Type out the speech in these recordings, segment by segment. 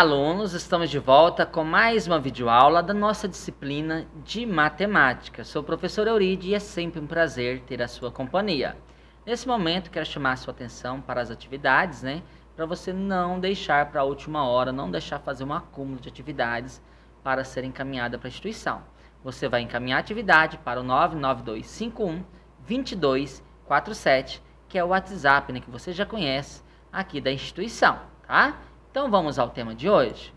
Olá, alunos! Estamos de volta com mais uma videoaula da nossa disciplina de matemática. Sou o professor Euride e é sempre um prazer ter a sua companhia. Nesse momento, quero chamar a sua atenção para as atividades, né? Para você não deixar para a última hora, não deixar fazer um acúmulo de atividades para ser encaminhada para a instituição. Você vai encaminhar a atividade para o 99251 2247, que é o WhatsApp né, que você já conhece aqui da instituição, tá? Então vamos ao tema de hoje.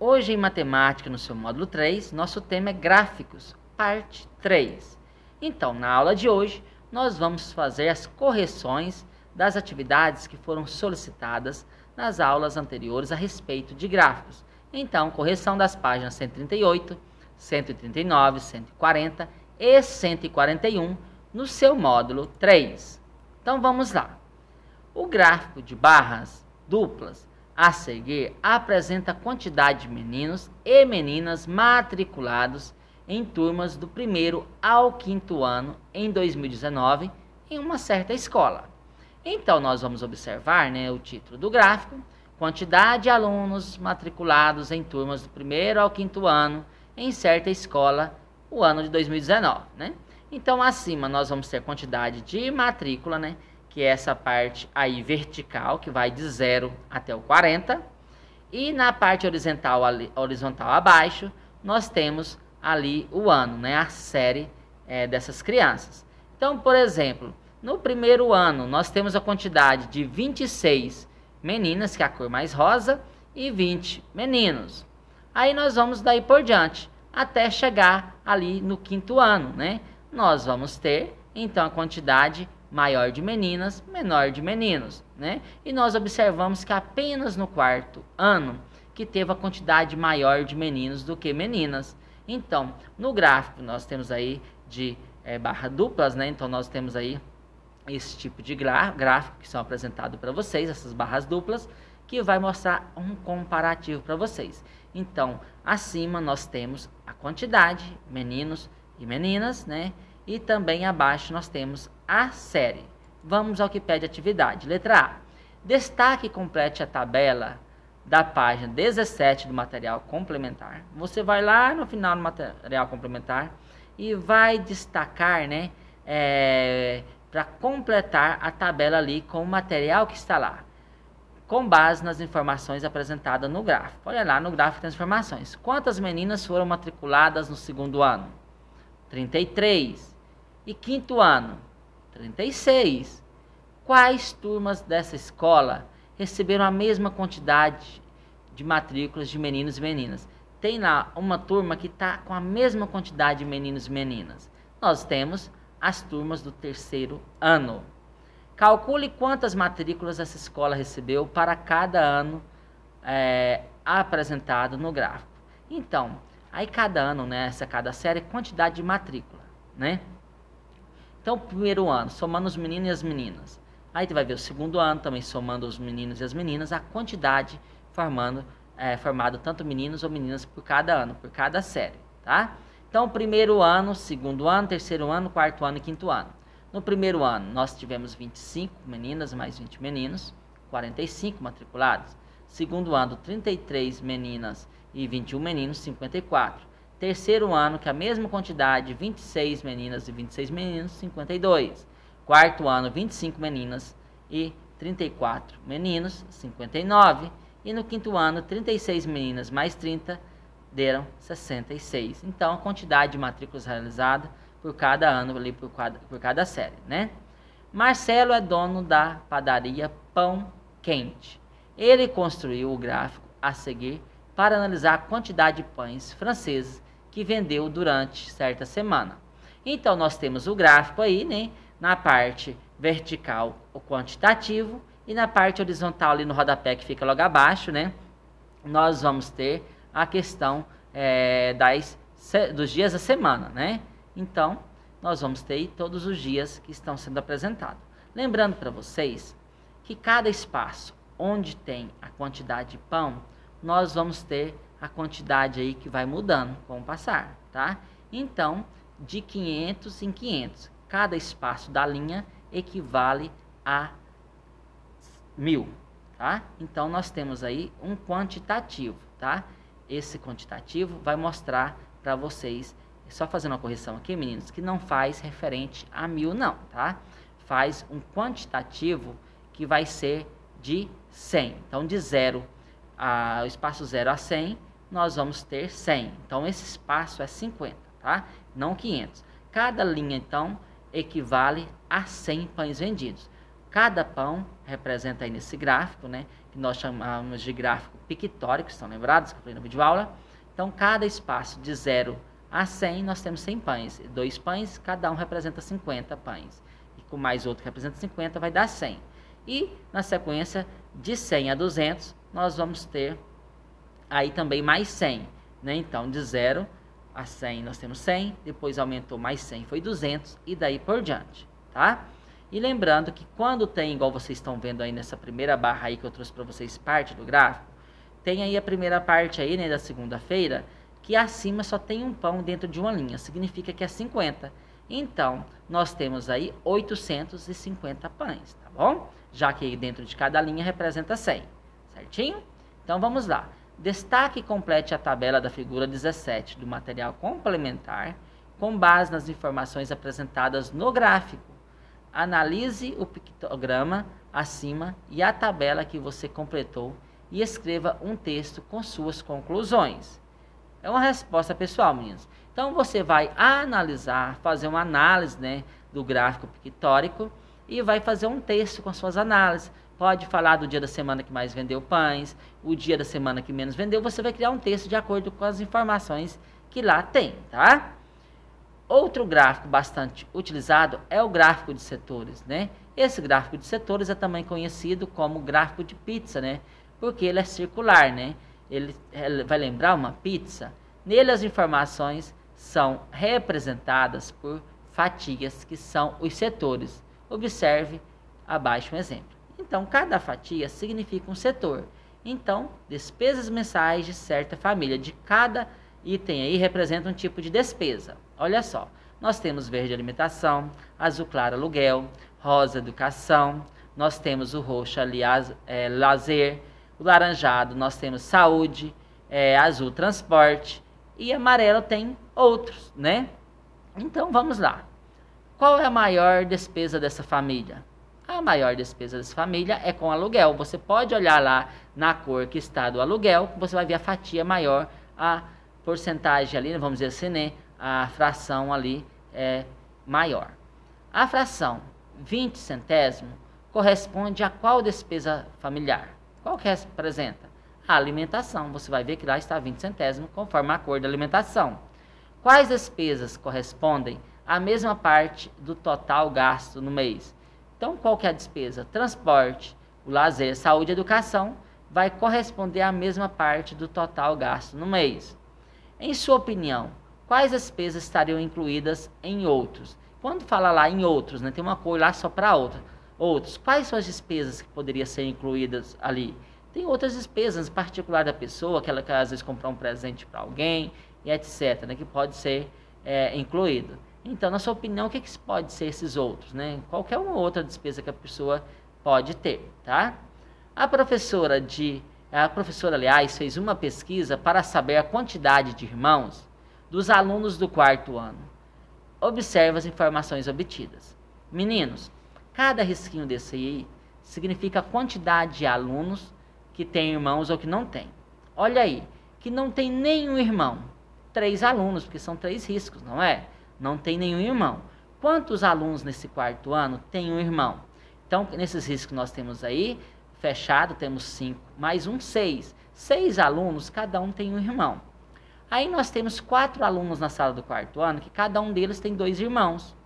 Hoje em matemática, no seu módulo 3, nosso tema é gráficos, parte 3. Então, na aula de hoje, nós vamos fazer as correções das atividades que foram solicitadas nas aulas anteriores a respeito de gráficos. Então, correção das páginas 138, 139, 140 e 141 no seu módulo 3. Então, vamos lá. O gráfico de barras duplas a seguir apresenta a quantidade de meninos e meninas matriculados em turmas do primeiro ao quinto ano em 2019 em uma certa escola. Então, nós vamos observar né, o título do gráfico, quantidade de alunos matriculados em turmas do primeiro ao quinto ano em certa escola, o ano de 2019. Né? Então, acima nós vamos ter quantidade de matrícula, né? Que é essa parte aí vertical, que vai de 0 até o 40. E na parte horizontal, ali, horizontal abaixo, nós temos ali o ano, né, a série é, dessas crianças. Então, por exemplo, no primeiro ano, nós temos a quantidade de 26 meninas, que é a cor mais rosa, e 20 meninos. Aí nós vamos daí por diante, até chegar ali no quinto ano, né? Nós vamos ter, então, a quantidade maior de meninas, menor de meninos, né? E nós observamos que apenas no quarto ano que teve a quantidade maior de meninos do que meninas. Então, no gráfico nós temos aí de é, barra duplas, né? Então nós temos aí esse tipo de gráfico que são apresentados para vocês, essas barras duplas, que vai mostrar um comparativo para vocês. Então, acima nós temos a quantidade, meninos e meninas, né? E também abaixo nós temos a série. Vamos ao que pede atividade. Letra A. Destaque e complete a tabela da página 17 do material complementar. Você vai lá no final do material complementar e vai destacar, né, é, para completar a tabela ali com o material que está lá, com base nas informações apresentadas no gráfico. Olha lá no gráfico das informações. Quantas meninas foram matriculadas no segundo ano? 33. E quinto ano? 36. Quais turmas dessa escola receberam a mesma quantidade de matrículas de meninos e meninas? Tem lá uma turma que está com a mesma quantidade de meninos e meninas. Nós temos as turmas do terceiro ano. Calcule quantas matrículas essa escola recebeu para cada ano é, apresentado no gráfico. Então, aí cada ano, né, essa cada série, quantidade de matrícula, né? Então, primeiro ano, somando os meninos e as meninas. Aí tu vai ver o segundo ano também somando os meninos e as meninas, a quantidade formando, é, formado tanto meninos ou meninas por cada ano, por cada série, tá? Então, primeiro ano, segundo ano, terceiro ano, quarto ano e quinto ano. No primeiro ano, nós tivemos 25 meninas mais 20 meninos, 45 matriculados. Segundo ano, 33 meninas e 21 meninos, 54. Terceiro ano, que é a mesma quantidade, 26 meninas e 26 meninos, 52. Quarto ano, 25 meninas e 34 meninos, 59. E no quinto ano, 36 meninas mais 30 deram 66. Então, a quantidade de matrículas realizada por cada ano, ali por cada, por cada série, né? Marcelo é dono da padaria Pão Quente. Ele construiu o gráfico a seguir para analisar a quantidade de pães franceses que vendeu durante certa semana. Então, nós temos o gráfico aí, né? Na parte vertical, o quantitativo, e na parte horizontal, ali no rodapé, que fica logo abaixo, né? Nós vamos ter a questão é, das, dos dias da semana, né? Então, nós vamos ter todos os dias que estão sendo apresentados. Lembrando para vocês que cada espaço onde tem a quantidade de pão, nós vamos ter a quantidade aí que vai mudando com o passar, tá? Então, de 500 em 500, cada espaço da linha equivale a mil, tá? Então, nós temos aí um quantitativo, tá? Esse quantitativo vai mostrar para vocês, só fazendo uma correção aqui, meninos, que não faz referente a mil, não, tá? Faz um quantitativo que vai ser de 100. Então, de 0 a, o espaço 0 a 100, nós vamos ter 100. Então, esse espaço é 50, tá? Não 500. Cada linha, então, equivale a 100 pães vendidos. Cada pão representa aí nesse gráfico, né? Que nós chamamos de gráfico pictórico, estão lembrados que eu falei no vídeo aula? Então, cada espaço de 0 a 100, nós temos 100 pães. Dois pães, cada um representa 50 pães. E com mais outro que representa 50, vai dar 100. E na sequência de 100 a 200, nós vamos ter aí também mais 100. Né? Então, de 0 a 100 nós temos 100, depois aumentou mais 100, foi 200 e daí por diante, tá? E lembrando que quando tem, igual vocês estão vendo aí nessa primeira barra aí que eu trouxe para vocês parte do gráfico, tem aí a primeira parte aí, né, da segunda-feira, que acima só tem um pão dentro de uma linha, significa que é 50. Então, nós temos aí 850 pães, tá bom? Já que dentro de cada linha representa 100, certinho? Então, vamos lá. Destaque e complete a tabela da figura 17 do material complementar com base nas informações apresentadas no gráfico analise o pictograma acima e a tabela que você completou e escreva um texto com suas conclusões. É uma resposta pessoal, meninos. Então você vai analisar, fazer uma análise né, do gráfico pictórico e vai fazer um texto com suas análises. Pode falar do dia da semana que mais vendeu pães, o dia da semana que menos vendeu. Você vai criar um texto de acordo com as informações que lá tem, tá? Outro gráfico bastante utilizado é o gráfico de setores, né? Esse gráfico de setores é também conhecido como gráfico de pizza, né? Porque ele é circular, né? Ele, ele vai lembrar uma pizza. Nele as informações são representadas por fatias que são os setores. Observe abaixo um exemplo. Então, cada fatia significa um setor. Então, despesas mensais de certa família, de cada item aí representa um tipo de despesa. Olha só, nós temos verde alimentação, azul claro aluguel, rosa educação, nós temos o roxo ali é, lazer, o laranjado nós temos saúde, é, azul transporte e amarelo tem outros, né? Então vamos lá. Qual é a maior despesa dessa família? A maior despesa dessa família é com aluguel. Você pode olhar lá na cor que está do aluguel, você vai ver a fatia maior, a porcentagem ali, vamos dizer assim, né? a fração ali é maior. A fração 20 centésimo corresponde a qual despesa familiar? Qual que representa? A alimentação. Você vai ver que lá está 20 centésimo conforme a cor da alimentação. Quais despesas correspondem à mesma parte do total gasto no mês? Então, qual que é a despesa? Transporte, o lazer, saúde e educação vai corresponder à mesma parte do total gasto no mês. Em sua opinião, quais despesas estariam incluídas em outros? Quando fala lá em outros, né, tem uma cor lá só para outra. Outros, quais são as despesas que poderiam ser incluídas ali? Tem outras despesas, particular da pessoa, aquela que às vezes comprar um presente para alguém, e etc., né, que pode ser é, incluído. Então, na sua opinião, o que, que pode ser esses outros? Né? Qualquer uma outra despesa que a pessoa pode ter, tá? A professora de... A professora, aliás, fez uma pesquisa para saber a quantidade de irmãos dos alunos do quarto ano. Observe as informações obtidas. Meninos, cada risquinho desse aí significa a quantidade de alunos que têm irmãos ou que não têm. Olha aí, que não tem nenhum irmão. Três alunos, porque são três riscos, não é? Não tem nenhum irmão. Quantos alunos nesse quarto ano têm um irmão? Então, nesses riscos que nós temos aí, fechado, temos cinco, mais um, seis. Seis alunos, cada um tem um irmão. Aí nós temos quatro alunos na sala do quarto ano, que cada um deles tem dois irmãos.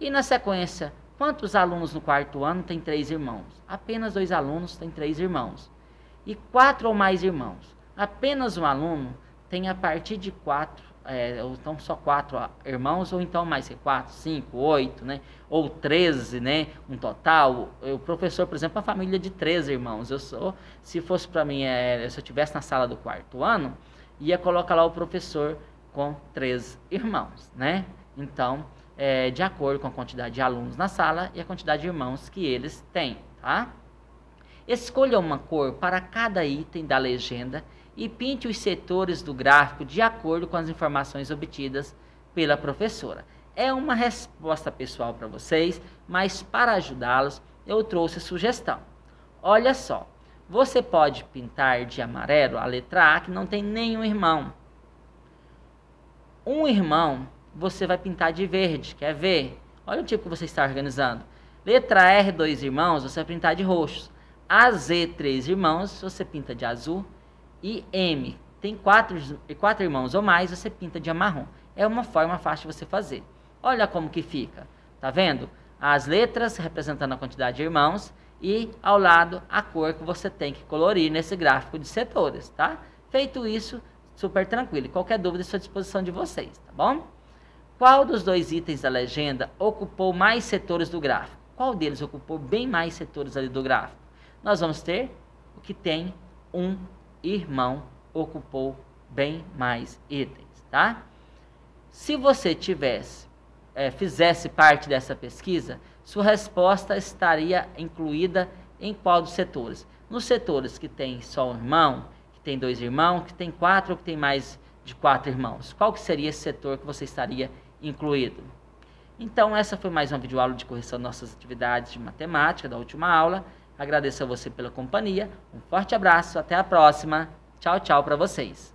E na sequência, quantos alunos no quarto ano tem três irmãos? Apenas dois alunos têm três irmãos. E quatro ou mais irmãos? Apenas um aluno tem a partir de quatro, é, ou então só quatro irmãos, ou então mais quatro, cinco, oito, né? Ou treze, né? Um total. O professor, por exemplo, uma família de treze irmãos. Eu sou, se fosse para mim, é, se eu estivesse na sala do quarto ano, ia colocar lá o professor com três irmãos, né? Então, é, de acordo com a quantidade de alunos na sala e a quantidade de irmãos que eles têm, tá? Escolha uma cor para cada item da legenda e pinte os setores do gráfico de acordo com as informações obtidas pela professora. É uma resposta pessoal para vocês, mas para ajudá-los, eu trouxe a sugestão. Olha só, você pode pintar de amarelo a letra A que não tem nenhum irmão. Um irmão você vai pintar de verde, quer ver? Olha o tipo que você está organizando. Letra R, dois irmãos, você vai pintar de roxos. A Z, três irmãos, você pinta de azul. E M, tem quatro, quatro irmãos ou mais, você pinta de marrom. É uma forma fácil de você fazer. Olha como que fica. Tá vendo? As letras representando a quantidade de irmãos e ao lado a cor que você tem que colorir nesse gráfico de setores, tá? Feito isso, super tranquilo. Qualquer dúvida, estou à disposição de vocês, tá bom? Qual dos dois itens da legenda ocupou mais setores do gráfico? Qual deles ocupou bem mais setores ali do gráfico? Nós vamos ter o que tem um irmão ocupou bem mais itens, tá? Se você tivesse é, fizesse parte dessa pesquisa, sua resposta estaria incluída em qual dos setores? Nos setores que tem só um irmão, que tem dois irmãos, que tem quatro ou que tem mais de quatro irmãos. Qual que seria esse setor que você estaria incluído? Então, essa foi mais uma videoaula de correção das nossas atividades de matemática da última aula. Agradeço a você pela companhia. Um forte abraço, até a próxima. Tchau, tchau para vocês.